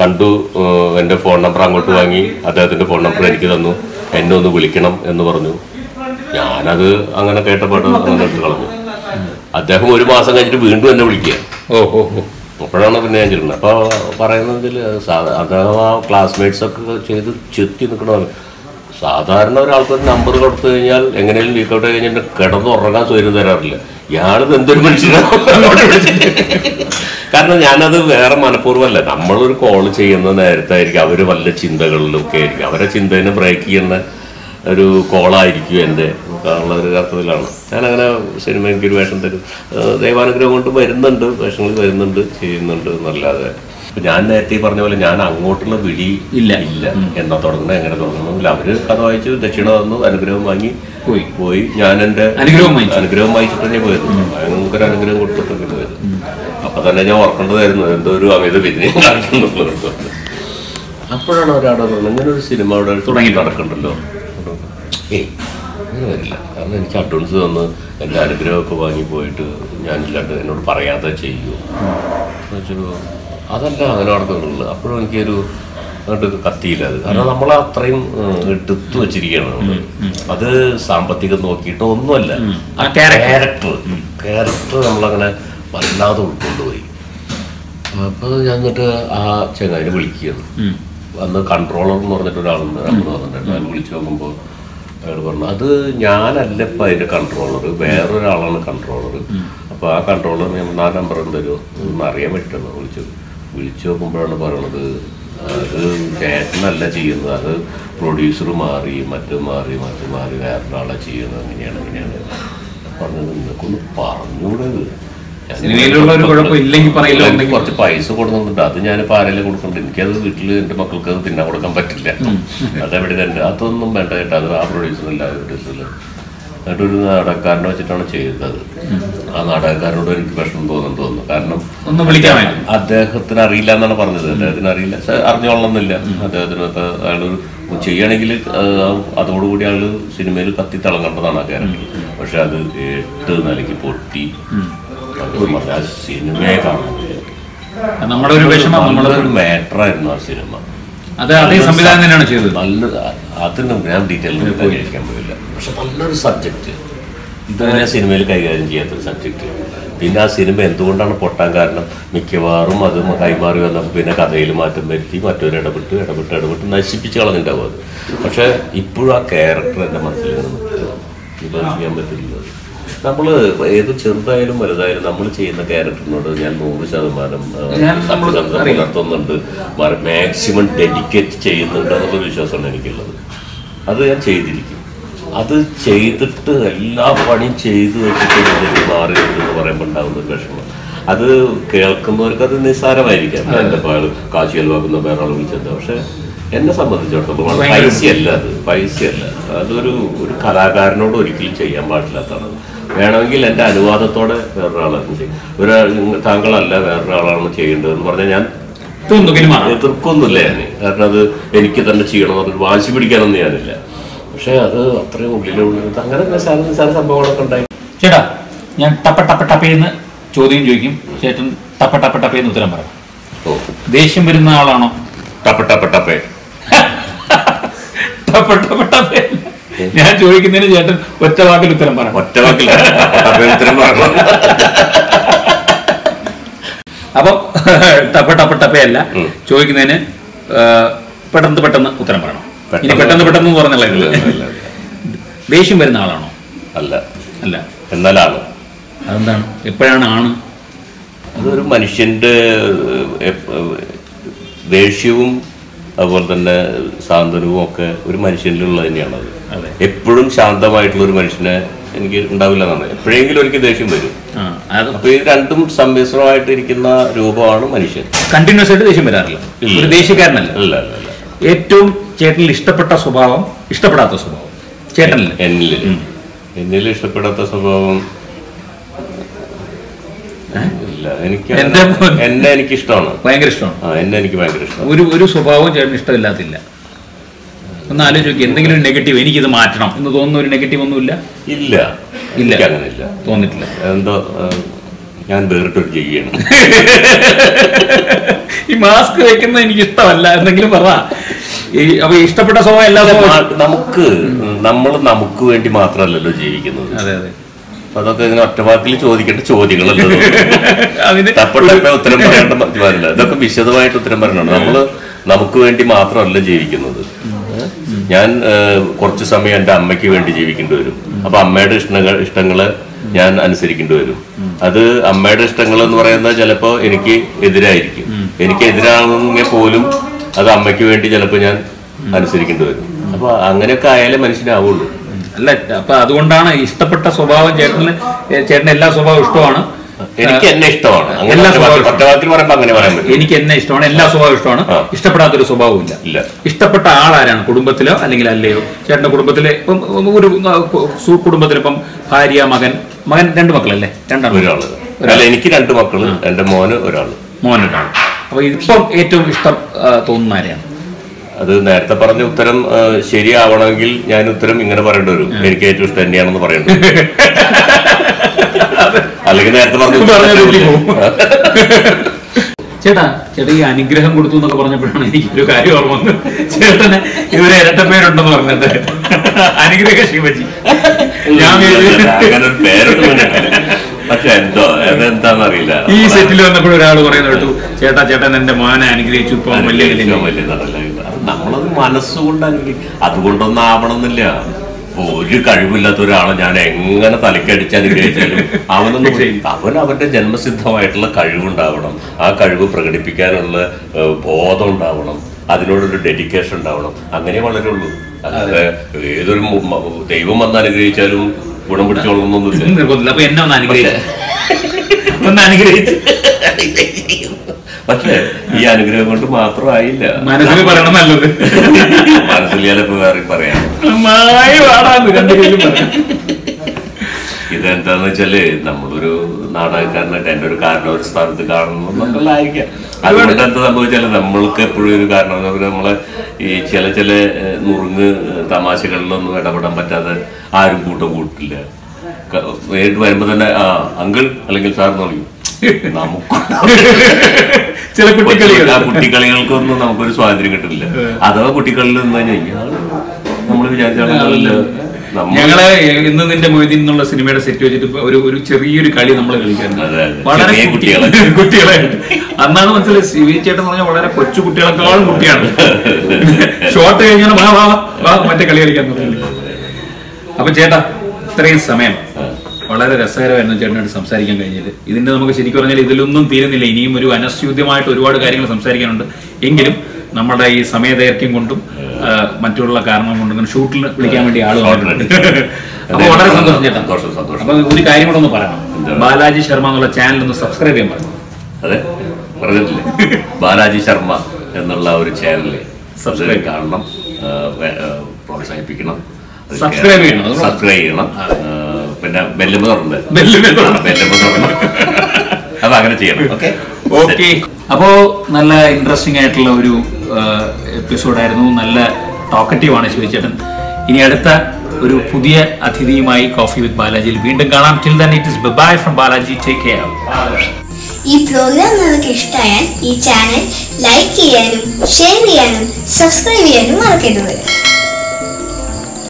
കണ്ടു എന്റെ എന്റെ ഫോൺ നമ്പർ അങ്ങോട്ട് വാങ്ങി അദ്ദേഹത്തിന്റെ ഫോൺ നമ്പർ എനിക്ക് തന്നു എന്നെ ഒന്ന് വിളിക്കണം എന്ന് പറഞ്ഞു. ഞാനത് അങ്ങനെ കേട്ടപ്പോൾ അങ്ങനെ കളഞ്ഞു. അദ്ദേഹം ഒരു മാസം കഴിഞ്ഞിട്ട് വീണ്ടും എന്നെ വിളിക്കുക. ഓഹോ. അപ്പോഴാണ് പിന്നെ ഞാൻ ചെല്ലുന്നത് അപ്പോൾ പറയുന്നതിൽ അദ്ദേഹം ആ ക്ലാസ്മേറ്റ്സ് ഒക്കെ ചെയ്ത് ചെത്തി നിൽക്കണമല്ലോ സാധാരണ ഒരാൾക്ക് ഒരു നമ്പർ കൊടുത്തു കഴിഞ്ഞാൽ എങ്ങനെയും ലീക്ക് ഔട്ട് കഴിഞ്ഞിട്ട് കിടന്ന് ഉറങ്ങാൻ സ്വയം തരാറില്ല. ഇയാളിത് എന്തൊരു മനുഷ്യനാണ്. കാരണം ഞാനത് വേറെ മനഃപൂർവമല്ല. നമ്മളൊരു കോൾ ചെയ്യുന്ന നേരത്തായിരിക്കും അവർ വല്ല ചിന്തകളിലൊക്കെ ആയിരിക്കും. അവരെ ചിന്തേനെ ബ്രേക്ക് ചെയ്യുന്ന ഒരു കോളായിരിക്കും എന്റെ ഉള്ള ഒരു അർത്ഥത്തിലാണ്. ഞാനങ്ങനെ സിനിമ ഒരു വേഷം തരും. ദൈവാനുഗ്രഹം കൊണ്ട് വരുന്നുണ്ട് വേഷങ്ങൾ വരുന്നുണ്ട് ചെയ്യുന്നുണ്ട് എന്നല്ലാതെ ഞാൻ നേരത്തെ പറഞ്ഞ പോലെ ഞാൻ അങ്ങോട്ടുള്ള വിളി ഇല്ല. ഇല്ല. എന്നാ തുടങ്ങണം? എങ്ങനെ തുടങ്ങണമെങ്കിൽ അവർ കഥ വായിച്ചു ദക്ഷിണ തന്നു അനുഗ്രഹം വാങ്ങി പോയി. പോയി. ഞാൻ എന്റെ അനുഗ്രഹം. അനുഗ്രഹം വായിച്ചിട്ട് തന്നെ പോയത് ഭയങ്കര അനുഗ്രഹം കൊടുത്തിട്ടൊക്കെ പോയത്. അപ്പൊ തന്നെ ഞാൻ ഓർക്കേണ്ടതായിരുന്നു എന്തോ ഒരു അമിത കാണിക്കുന്നുള്ളത് അപ്പോഴാണ് ഒരാടെ പറഞ്ഞത് ഇങ്ങനെ ഒരു സിനിമ അവിടെ തുടങ്ങി. നടക്കണ്ടല്ലോ. ഏയ് അങ്ങനെ വരില്ല. കാരണം എനിക്ക് അഡ്വാൻസ് തന്നു എന്റെ അനുഗ്രഹമൊക്കെ വാങ്ങി പോയിട്ട് ഞാനില്ലാണ്ട് എന്നോട് പറയാതെ ചെയ്യൂ. അതല്ല അങ്ങനെ നടക്കുന്നുള്ളൂ അപ്പോഴും എനിക്കൊരു അങ്ങോട്ട് കത്തിയില്ല അത്. കാരണം നമ്മൾ അത്രയും എടുത്ത് വെച്ചിരിക്കുകയാണ് നമ്മൾ അത് സാമ്പത്തികം നോക്കിയിട്ട് ഒന്നുമല്ല. ആ. ക്യാരക്ടർ ക്യാരക്ടർ നമ്മളങ്ങനെ വല്ലാതെ ഉൾക്കൊണ്ടുപോയി. അപ്പോൾ ഞാൻ എന്നിട്ട് ആ ചങ്ങാതിനെ വിളിക്കുകയാണ്. അന്ന് കൺട്രോളർ എന്ന് പറഞ്ഞിട്ട് ഒരാളുണ്ട്. നമ്മൾ പറഞ്ഞിട്ടുണ്ട് അയാൾ വിളിച്ചു നോക്കുമ്പോൾ അയാൾ പറഞ്ഞു അത് ഞാനല്ല ഇപ്പം അതിന്റെ കൺട്രോളർ വേറൊരാളാണ് കൺട്രോളർ അപ്പോൾ ആ കൺട്രോളർ ഞാൻ ആ നമ്പർ എന്തോ ഒന്ന് അറിയാൻ പറ്റുമോ വിളിച്ചു. വിളിച്ചു നോക്കുമ്പോഴാണ് പറയണത് അത് ചേട്ടനല്ല ചെയ്യുന്നത് അത് പ്രൊഡ്യൂസർ മാറി മറ്റു മാറി മറ്റു മാറി വേറൊരാളെ ചെയ്യുന്നത് അങ്ങനെയാണ് അങ്ങനെയാണ് പറഞ്ഞത്. നിങ്ങൾക്കൊന്ന് പറഞ്ഞൂടെ കുറച്ച് പൈസ കൊടുക്കുന്നുണ്ട്. അത് ഞാൻ ആരെങ്കിലും കൊടുക്കുന്നുണ്ട്. എനിക്കത് വീട്ടിൽ എന്റെ മക്കൾക്ക് അത് തിന്നാൻ കൊടുക്കാൻ പറ്റില്ല. അതെവിടെ തന്നെ അതൊന്നും വേണ്ട കേട്ടോ അത് ആ പ്രൊഡ്യൂസറില്ല ആ പ്രൊഡ്യൂസറില്ല ഒരു നാടകക്കാരനെ വെച്ചിട്ടാണ് ചെയ്തത്. ആ നാടകക്കാരനോട് എനിക്ക് വിഷമം തോന്നുന്നു തോന്നുന്നു കാരണം ഒന്നും വിളിക്കാൻ അദ്ദേഹത്തിന് അറിയില്ല എന്നാണ് പറഞ്ഞത്. അദ്ദേഹത്തിന് അറിയില്ല. അറിഞ്ഞോളണമെന്നില്ല. അദ്ദേഹത്തിന് അയാളൊരു അയാൾ ചെയ്യുകയാണെങ്കിൽ അതോടുകൂടി അയാൾ സിനിമയിൽ കത്തി തിളങ്ങേണ്ടതാണ് ആ ക്യാരക്ടർ. പക്ഷെ അത് എട്ട് നിലയ്ക്ക് പൊട്ടി. സിനിമയെ കാണാൻ നമ്മുടെ ഒരു വിഷമം നമ്മുടെ ഒരു മാറ്ററായിരുന്നു ആ സിനിമ. അത് അതേ സംവിധാനം തന്നെയാണ് ചെയ്തത്. നല്ല അതിന് ഞാൻ ഡീറ്റെയിൽ പോയിരിക്കാൻ പോയില്ല പക്ഷെ നല്ലൊരു സബ്ജക്റ്റ് ഇതുവരെ സിനിമയിൽ കൈകാര്യം ചെയ്യാത്തൊരു സബ്ജക്റ്റ് പിന്നെ ആ സിനിമ എന്തുകൊണ്ടാണ് പൊട്ടാൻ കാരണം? മിക്കവാറും അത് കൈമാറി വന്നപ്പോൾ പിന്നെ കഥയിൽ മാറ്റം വരുത്തി മറ്റൊരു ഇടപെട്ട് ഇടപെട്ട് ഇടപെട്ട് നശിപ്പിച്ച് കളഞ്ഞിട്ടുണ്ടാവും അത് പക്ഷെ ഇപ്പോഴും ആ ക്യാരക്ടർ എന്റെ മനസ്സിൽ നിന്ന് ചെയ്യാൻ പറ്റില്ല നമ്മൾ ഏത് ചെറുതായാലും വലുതായാലും നമ്മൾ ചെയ്യുന്ന ക്യാരക്ടറിനോട് ഞാൻ നൂറ് ശതമാനം. പുലർത്തുന്നുണ്ട്. മാക്സിമം ഡെഡിക്കേറ്റ് ചെയ്യുന്നുണ്ട് എന്നുള്ള വിശ്വാസമാണ് എനിക്കുള്ളത്. അത് ഞാൻ ചെയ്തിരിക്കും. അത് ചെയ്തിട്ട് എല്ലാ പണിയും ചെയ്ത് വെച്ചിട്ട് ഇതിലേക്ക് മാറി എന്ന് പറയുമ്പോൾ ഉണ്ടാകുന്ന വിഷമം. അത് കേൾക്കുന്നവർക്ക് അത് നിസ്സാരമായിരിക്കാം. എന്റെ പാട് കാശി ചെലവാക്കുന്ന വേറെ ആളുകൾ വിളിച്ചത് പക്ഷെ എന്നെ സംബന്ധിച്ചിടത്തോളം പൈസയല്ല അത്. പൈസയല്ല. അതൊരു ഒരു കലാകാരനോട് ഒരിക്കലും ചെയ്യാൻ പാടില്ലാത്തതാണ്. വേണമെങ്കിൽ എന്റെ അനുവാദത്തോടെ വേറൊരാളാണ് ചെയ്യും. ഒരാൾ താങ്കളല്ല വേറൊരാളാണ് ചെയ്യേണ്ടതെന്ന് പറഞ്ഞാൽ ഞാൻ എതിർക്കൊന്നുമില്ല ഞാൻ കാരണം അത് എനിക്ക് തന്നെ ചെയ്യണം പറഞ്ഞിട്ട് വാശി പിടിക്കാനൊന്നും ഞാനില്ല. പക്ഷെ അത് അത്രയും ഉള്ളിലുള്ള അങ്ങനെ സംഭവങ്ങളൊക്കെ ഉണ്ടായി. ചേട്ടാ ഞാൻ ടപ്പ ടപ്പ ടപ്പേന്ന് ചോദ്യം ചോദിക്കും. ചേട്ടൻ ടപ്പ ടപ്പ ടപ്പേന്ന് ഉത്തരം പറയാം ദേഷ്യം വരുന്ന ആളാണോ? ടപ്പ ടപ്പ ടപ്പേ. ടപ്പ ടപ്പ ടപ്പ. ഞാൻ ചോദിക്കുന്നതിന് ചേട്ടൻ ഒറ്റ വാക്കിൽ ഉത്തരം പറയാം ഒറ്റ വാക്കിൽ. അപ്പം ടപ്പ ടപ്പ ടപ്പയല്ല. ചോദിക്കുന്നതിന് പെട്ടെന്ന് പെട്ടെന്ന് ഉത്തരം പറയണം. ഇനി പെട്ടെന്ന് പെട്ടെന്ന് പറഞ്ഞില്ല. ദേഷ്യം വരുന്ന ആളാണോ? അല്ല. അല്ല. എന്നാലാണ്? അതെന്താണ്? എപ്പോഴാണ് ആണ്? അതൊരു മനുഷ്യന്റെ ദേഷ്യവും അതുപോലെ തന്നെ സാന്ത്വനവും ഒക്കെ ഒരു മനുഷ്യനിലുള്ളത് തന്നെയാണത് അതെ. എപ്പോഴും ശാന്തമായിട്ടുള്ള ഒരു മനുഷ്യനെ എനിക്ക് ഉണ്ടാവില്ല എന്നാണ്. എപ്പോഴെങ്കിലും എനിക്ക് ദേഷ്യം വരും. അപ്പൊ ഇത് രണ്ടും സമ്മിശ്രമായിട്ടിരിക്കുന്ന രൂപമാണ് മനുഷ്യൻ. കണ്ടിന്യൂസ് ആയിട്ട് ദേഷ്യം വരാറില്ല. ഒരു ദേഷ്യക്കാരനല്ല. അല്ല അല്ല ഏറ്റവും ചേട്ടനിൽ ഇഷ്ടപ്പെട്ട സ്വഭാവം ഇഷ്ടപ്പെടാത്ത സ്വഭാവം. ചേട്ടനിൽ എന്നിൽ എന്നിൽ ഇഷ്ടപ്പെടാത്ത സ്വഭാവം ഇല്ല. എനിക്ക് എന്റെ എന്നെ എനിക്ക് ഇഷ്ടമാണ് ഭയങ്കര ഇഷ്ടമാണ്. ആ എന്നെ എനിക്ക് ഭയങ്കര ഇഷ്ടമാണ്. ഒരു ഒരു സ്വഭാവവും ചേട്ടന് ഇഷ്ടമില്ലാത്തില്ല. ഒന്ന് ആലോചിക്കും എന്തെങ്കിലും ഒരു നെഗറ്റീവ് എനിക്കിത് മാറ്റണം എന്ന് തോന്നുന്ന ഒരു നെഗറ്റീവ് ഒന്നുമില്ല? ഇല്ല. ഇല്ല. അങ്ങനെ ഇല്ല തോന്നിട്ടില്ല. എന്തോ ഞാൻ വേറിട്ടൊരു ചെയ്യണം ഈ മാസ്ക് വെക്കുന്നത് എനിക്ക് ഇഷ്ടമല്ല എന്തെങ്കിലും പറ. ഈ അപ്പൊ ഇഷ്ടപ്പെട്ട സ്വഭാവം എല്ലാ നമുക്ക് നമ്മൾ നമുക്ക് വേണ്ടി മാത്രമല്ലല്ലോ ജീവിക്കുന്നത്. അതെ അതെ. അപ്പൊ അതൊക്കെ ഇങ്ങനെ ഒറ്റവാക്കിൽ ചോദിക്കേണ്ട ചോദ്യങ്ങളുണ്ട് അതിന് തപ്പട്ടപ്പ ഉത്തരം പറയേണ്ട പാടില്ല ഇതൊക്കെ വിശദമായിട്ട് ഉത്തരം പറയണം നമ്മൾ നമുക്ക് വേണ്ടി മാത്രമല്ല ജീവിക്കുന്നത്. ഞാൻ കുറച്ച് സമയം എന്റെ അമ്മയ്ക്ക് വേണ്ടി ജീവിക്കേണ്ടി വരും. അപ്പൊ അമ്മയുടെ ഇഷ്ടങ്ങൾ ഇഷ്ടങ്ങൾ ഞാൻ അനുസരിക്കേണ്ടി വരും. അത് അമ്മയുടെ ഇഷ്ടങ്ങൾ എന്ന് പറയുന്നത് ചിലപ്പോ എനിക്ക് എതിരായിരിക്കും. എനിക്ക് എതിരാണെങ്കിൽ പോലും അത് അമ്മയ്ക്ക് വേണ്ടി ചിലപ്പോൾ ഞാൻ അനുസരിക്കേണ്ടി വരും. അപ്പൊ അങ്ങനെയൊക്കെ ആയാലേ മനുഷ്യനാവുള്ളൂ. അല്ല അപ്പൊ അതുകൊണ്ടാണ് ഇഷ്ടപ്പെട്ട സ്വഭാവം ചേട്ടന് ചേട്ടന് എല്ലാ സ്വഭാവം ഇഷ്ടമാണ്. എനിക്ക് എന്നെ ഇഷ്ടമാണ്. എനിക്ക് എന്നെ ഇഷ്ടമാണ് എല്ലാ സ്വഭാവം ഇഷ്ടമാണ്. ഇഷ്ടപ്പെടാത്തൊരു സ്വഭാവവും ഇല്ല. ഇഷ്ടപ്പെട്ട ആളാരാണ്? കുടുംബത്തിലോ അല്ലെങ്കിൽ അല്ലയോ? ചേട്ടന്റെ കുടുംബത്തിലെ ഇപ്പം ഒരു സു- കുടുംബത്തിലിപ്പം ഭാര്യ മകൻ മകൻ രണ്ട് മക്കളല്ലേ? രണ്ടാണ്. ഒരാൾ. അല്ല എനിക്ക് രണ്ട് മക്കൾ എന്റെ മോന് ഒരാൾ. മോനൊരാൾ അപ്പൊ ഇപ്പം ഏറ്റവും ഇഷ്ടം തോന്നുന്ന ആരെയാണ്? അത് നേരത്തെ പറഞ്ഞ ഉത്തരം ശരിയാവണമെങ്കിൽ ഞാൻ ഉത്തരം ഇങ്ങനെ പറയേണ്ടി വരും. എനിക്ക് ഏറ്റവും ഇഷ്ടം തന്നെയാണെന്ന് പറയേണ്ടി വരും. അല്ലെങ്കിൽ നേരത്തെ പറഞ്ഞു. ചേട്ടാ ചേട്ടാ ഈ അനുഗ്രഹം കൊടുത്തു എന്നൊക്കെ പറഞ്ഞപ്പോഴാണ് എനിക്ക് ഒരു കാര്യം ഓർമ്മ വന്നത്. ചേട്ടന് ഇവരെ ഇരട്ട പേരുണ്ടെന്ന് പറഞ്ഞത് അനുഗ്രഹ ശിവജി. ഞാൻ. പക്ഷെ എന്തോ ഈ സെറ്റിൽ വന്നപ്പോഴും ഒരാൾ പറയുന്നു കേട്ടു ചേട്ടാ ചേട്ടൻ എന്റെ മോനെ അനുഗ്രഹിച്ചു ഇപ്പൊ വലിയ വലിയ വലിയ നടല്ല. അത് നമ്മളത് മനസ്സുകൊണ്ട് അനുഗ്രഹിക്കും അതുകൊണ്ടൊന്നും ആവണമെന്നില്ല ഒരു കഴിവില്ലാത്ത ഒരാളെ ഞാൻ എങ്ങനെ തലക്കടിച്ച് അനുഗ്രഹിച്ചാലും അവനൊന്നും അവൻ അവന്റെ ജന്മസിദ്ധമായിട്ടുള്ള കഴിവുണ്ടാവണം. ആ കഴിവ് പ്രകടിപ്പിക്കാനുള്ള ബോധം ഉണ്ടാവണം. അതിനോടൊരു ഡെഡിക്കേഷൻ ഉണ്ടാവണം. അങ്ങനെ വളരുള്ളൂ. അല്ലാതെ ഏതൊരു ദൈവം വന്ന് അനുഗ്രഹിച്ചാലും ഗുണം പിടിച്ചോളണമെന്നൊന്നുമില്ല. അപ്പൊ എന്നെ ഒന്ന് അനുഗ്രഹിച്ചു. ഒന്ന് അനുഗ്രഹിച്ചു. പക്ഷേ ഈ അനുഗ്രഹം കൊണ്ട് മാത്രമായില്ല. മനസ്സിൽ പറയണം നല്ലത്. മനസ്സിൽ ചിലപ്പോ വേറെ പറയാം ഇതെന്താന്ന് വെച്ചാൽ നമ്മളൊരു നാടകക്കാരനായിട്ട് എന്റെ ഒരു കാരണം ഒരു സ്ഥാനത്ത് കാണുന്നു അതുകൊണ്ട് എന്താ സംഭവിച്ചാൽ നമ്മൾക്ക് എപ്പോഴും ഒരു കാരണം എന്ന് പറഞ്ഞാൽ നമ്മളെ ഈ ചില ചില നുറുങ്ങ് തമാശകളിലൊന്നും ഇടപെടാൻ പറ്റാതെ ആരും കൂട്ടം കൂട്ടില്ല. നേരിട്ട് വരുമ്പോ തന്നെ ആ അങ്കിൾ അല്ലെങ്കിൽ സാർ എന്ന് പറയും ചില കുട്ടികളികൾ. ആ കുട്ടിക്കളികൾക്കൊന്നും നമുക്കൊരു സ്വാതന്ത്ര്യം കിട്ടില്ല. അഥവാ കുട്ടികളിൽ നിന്ന് കഴിഞ്ഞാൽ നമ്മൾ വിചാരിച്ചാൽ ഞങ്ങൾ ഇന്ന് നിന്റെ മൊയ്തീൻ എന്നുള്ള സിനിമയുടെ സെറ്റ് വെച്ചിട്ട് ഒരു ഒരു ചെറിയൊരു കളി നമ്മൾ കളിക്കാൻ. വളരെ കുട്ടികളെ. കുട്ടികളായിട്ട്. അന്നാണ് മനസ്സിലായി സിവി ചേട്ടൻ പറഞ്ഞ പറഞ്ഞാൽ വളരെ കൊച്ചു കുട്ടികളെക്കാളും കുട്ടിയാണ്. ഷോർട്ട് കഴിഞ്ഞാൽ വാ വാ വാ മറ്റേ കളി കളിക്കാൻ തുടങ്ങി. അപ്പൊ ചേട്ടാ ഇത്രയും സമയം. വളരെ രസകരമായിരുന്നു ചേട്ടനോട് സംസാരിക്കാൻ കഴിഞ്ഞത്. ഇതിന്റെ നമുക്ക് ശരിക്കും പറഞ്ഞാൽ ഇതിലൊന്നും തീരുന്നില്ല. ഇനിയും ഒരു അനസ്യൂദ്യമായിട്ട് ഒരുപാട് കാര്യങ്ങൾ സംസാരിക്കാനുണ്ട്. എങ്കിലും നമ്മുടെ ഈ സമയദൈർഘ്യം കൊണ്ടും മറ്റുള്ള കാരണം കൊണ്ടും ഷൂട്ടിൽ വിളിക്കാൻ വേണ്ടി ആളുകൾ അപ്പൊ വളരെ സന്തോഷം ചേട്ടാ. അപ്പൊ ഒരു കാര്യം കൂടെ ഒന്ന് പറയണം. ബാലാജി ശർമ്മ എന്നുള്ള ചാനൽ ഒന്ന് സബ്സ്ക്രൈബ് ചെയ്യാൻ പറഞ്ഞു അതെ പറഞ്ഞിട്ടില്ലേ? ബാലാജി ശർമ്മ എന്നുള്ള ഒരു ചാനൽ സബ്സ്ക്രൈബ് കാണണം പ്രോത്സാഹിപ്പിക്കണം. സബ്സ്ക്രൈബ് ചെയ്യണം, സബ്സ്ക്രൈബ് ചെയ്യണം. പിന്നെ ബെല്ലുമ്പ് തുറന്ന്. ബെല്ലുമ്പ തുറന്ന് അങ്ങനെ ചെയ്യണം. ഓക്കെ. ഓക്കെ. അപ്പോൾ നല്ല ഇൻട്രസ്റ്റിംഗ് ആയിട്ടുള്ള ഒരു എപ്പിസോഡായിരുന്നു നല്ല ടോക്കറ്റീവാണ് ആണ് ശിവചേട്ടൻ ഇനി അടുത്ത ഒരു പുതിയ അതിഥിയുമായി കോഫി വിത്ത് ബാലാജിയിൽ വീണ്ടും കാണാം. Till then it is bye from Balaji take care ഈ പ്രോഗ്രാം നിങ്ങൾക്ക് ഇഷ്ടമായാൽ ഈ ചാനൽ ലൈക്ക് ചെയ്യാനും ഷെയർ ചെയ്യാനും സബ്സ്ക്രൈബ് ചെയ്യാനും മറക്കരുത്.